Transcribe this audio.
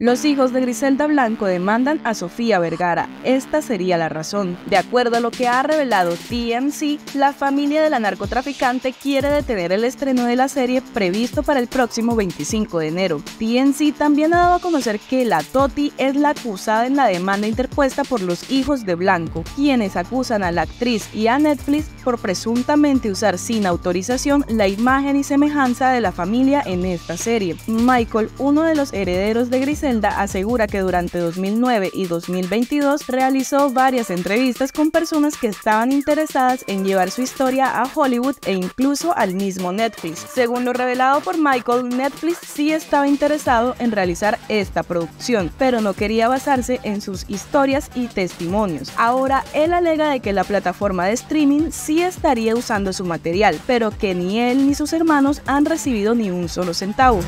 Los hijos de Griselda Blanco demandan a Sofía Vergara. Esta sería la razón. De acuerdo a lo que ha revelado TMC, la familia de la narcotraficante quiere detener el estreno de la serie previsto para el próximo 25 de enero. TMC también ha dado a conocer que la Toti es la acusada en la demanda interpuesta por los hijos de Blanco, quienes acusan a la actriz y a Netflix por presuntamente usar sin autorización la imagen y semejanza de la familia en esta serie. Michael, uno de los herederos de Griselda, asegura que durante 2009 y 2022 realizó varias entrevistas con personas que estaban interesadas en llevar su historia a Hollywood e incluso al mismo Netflix. Según lo revelado por Michael, Netflix sí estaba interesado en realizar esta producción, pero no quería basarse en sus historias y testimonios. Ahora él alega de que la plataforma de streaming sí estaría usando su material, pero que ni él ni sus hermanos han recibido ni un solo centavo.